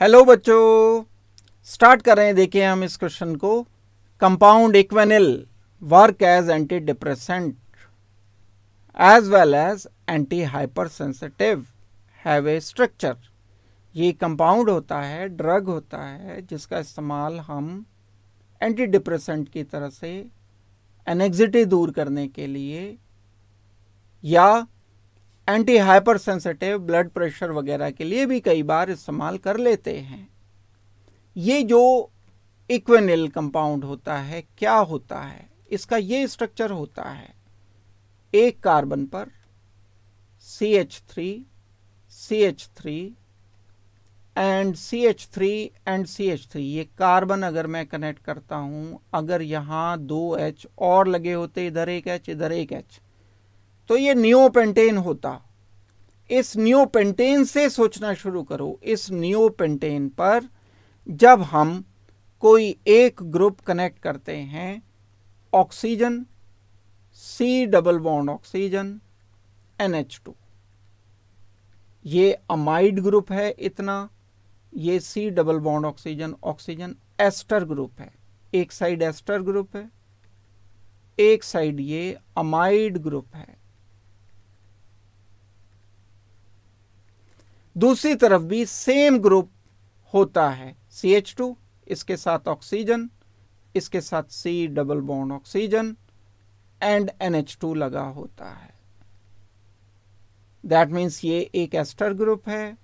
Hello बच्चों। Start कर रहे हैं, देखिए हम इस क्वेश्चन को। Compound Equanil work as antidepressant as well as anti hypersensitive have a structure ये कंपाउंड होता है ड्रग होता है, जिसका इस्तेमाल हम एंटी डिप्रेसेंट की तरह से एनेक्जिटी दूर करने के लिए या anti hyper sensitive blood pressure वगैरह के लिए भी कई बार इस्तेमाल कर लेते हैं। ये जो इक्वेनिल कंपाउंड होता है, क्या होता है? इसका ये स्ट्रक्चर होता है। एक कार्बन पर C H three C H three and C H three and C H three ये कार्बन अगर मैं कनेक्ट करता हूँ, अगर यहाँ दो एच और लगे होते, इधर एक एच इधर एक एच तो ये नियोपेंटेन होता। इस नियोपेंटेन से सोचना शुरू करो। इस नियोपेंटेन पर जब हम कोई एक ग्रुप कनेक्ट करते हैं, oxygen, C double bond oxygen NH2 ये अमाइड ग्रुप है इतना, ये C double bond oxygen oxygen ester group है। एक साइड एस्टर ग्रुप है, एक साइड ये अमाइड ग्रुप है। दूसरी तरफ़ भी सेम ग्रुप होता है। सी एच टू इसके साथ ऑक्सीजन इसके साथ C double bond oxygen and N H two लगा होता है। दैट मीन्स ये एक एस्टर ग्रुप है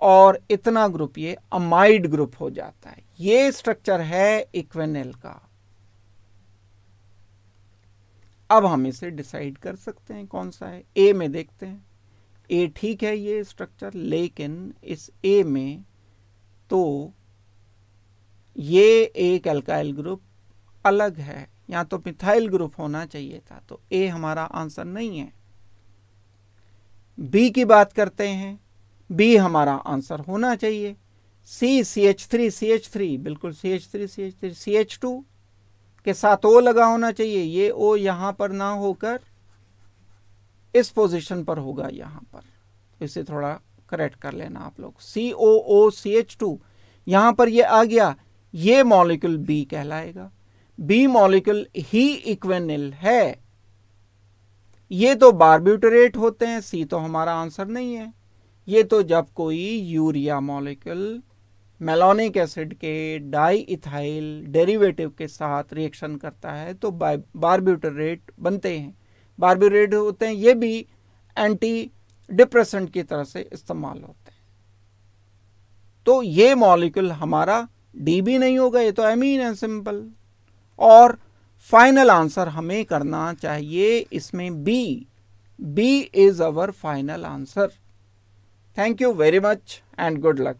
और इतना ग्रुप ये अमाइड ग्रुप हो जाता है। ये स्ट्रक्चर है इक्वेनेल का। अब हम इसे डिसाइड कर सकते हैं कौन सा है। ए में देखते हैं। ए ठीक है ये स्ट्रक्चर लेकिन इस ए में तो ये एक अल्काइल ग्रुप अलग है। या तो मिथाइल ग्रुप होना चाहिए था तो ए हमारा आंसर नहीं है। बी की बात करते हैं बी हमारा आंसर होना चाहिए। C C H three C H three बिल्कुल C H three C H three C H two के साथ ओ लगा होना चाहिए। ये ओ यहाँ पर ना होकर इस पोजीशन पर होगा यहाँ पर। तो इसे थोड़ा करेक्ट कर लेना आप लोग। सी ओ ओ सी एच टू यहाँ पर ये आ गया। ये मॉलिक्यूल बी कहलाएगा। बी मॉलिक्यूल ही इक्वेनिल है। ये तो बारब्यूटरेट होते हैं सी तो हमारा आंसर नहीं है। ये तो जब कोई यूरिया मॉलिक्यूल मेलोनिक एसिड के डाई इथाइल डेरिवेटिव के साथ रिएक्शन करता है तो बारब्यूटरेट बनते हैं। बारब्यूरेट होते हैं, ये भी एंटी डिप्रेसेंट की तरह से इस्तेमाल होते हैं। तो ये मॉलिक्यूल हमारा डी भी नहीं होगा, ये तो एमीन है सिंपल और फाइनल आंसर हमें करना चाहिए इसमें B B is our final answer thank you very much and good luck